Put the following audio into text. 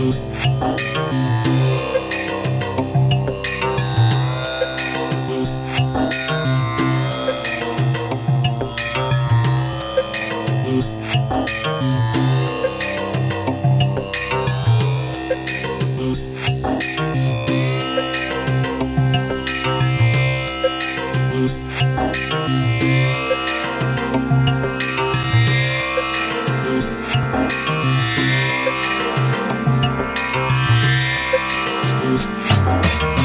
Hallelujah. Thank you.